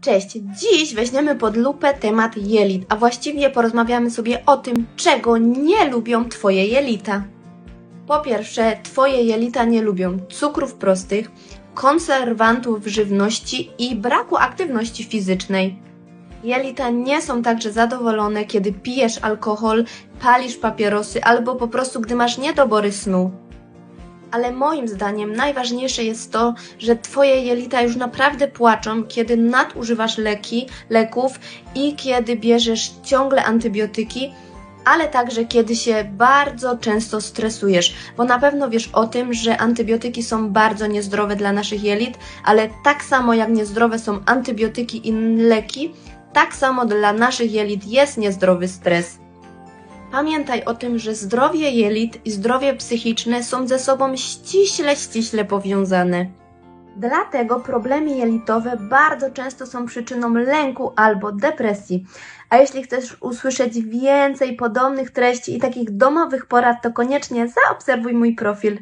Cześć! Dziś weźmiemy pod lupę temat jelit, a właściwie porozmawiamy sobie o tym, czego nie lubią Twoje jelita. Po pierwsze, Twoje jelita nie lubią cukrów prostych, konserwantów żywności i braku aktywności fizycznej. Jelita nie są także zadowolone, kiedy pijesz alkohol, palisz papierosy albo po prostu gdy masz niedobory snu. Ale moim zdaniem najważniejsze jest to, że Twoje jelita już naprawdę płaczą, kiedy nadużywasz leki, leków i kiedy bierzesz ciągle antybiotyki, ale także kiedy się bardzo często stresujesz, bo na pewno wiesz o tym, że antybiotyki są bardzo niezdrowe dla naszych jelit, ale tak samo jak niezdrowe są antybiotyki i leki, tak samo dla naszych jelit jest niezdrowy stres. Pamiętaj o tym, że zdrowie jelit i zdrowie psychiczne są ze sobą ściśle, ściśle powiązane. Dlatego problemy jelitowe bardzo często są przyczyną lęku albo depresji. A jeśli chcesz usłyszeć więcej podobnych treści i takich domowych porad, to koniecznie zaobserwuj mój profil.